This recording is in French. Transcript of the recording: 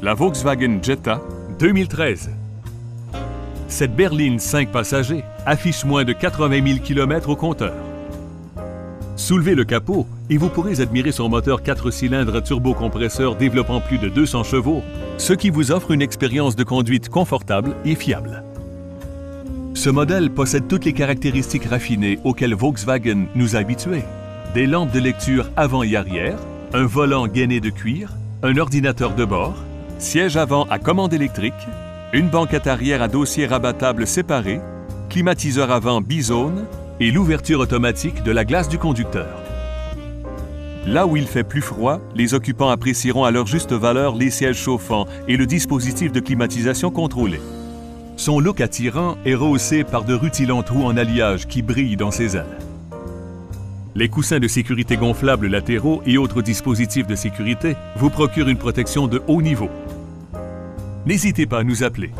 la Volkswagen Jetta 2013. Cette berline 5 passagers affiche moins de 80 000 km au compteur. Soulevez le capot et vous pourrez admirer son moteur 4 cylindres turbocompresseur développant plus de 200 chevaux, ce qui vous offre une expérience de conduite confortable et fiable. Ce modèle possède toutes les caractéristiques raffinées auxquelles Volkswagen nous a habitués. Des lampes de lecture avant et arrière, un volant gainé de cuir, un ordinateur de bord, siège avant à commande électrique, une banquette arrière à dossier rabattable séparé, climatiseur avant bizone et l'ouverture automatique de la glace du conducteur. Là où il fait plus froid, les occupants apprécieront à leur juste valeur les sièges chauffants et le dispositif de climatisation contrôlé. Son look attirant est rehaussé par de rutilants trous en alliage qui brillent dans ses ailes. Les coussins de sécurité gonflables latéraux et autres dispositifs de sécurité vous procurent une protection de haut niveau. N'hésitez pas à nous appeler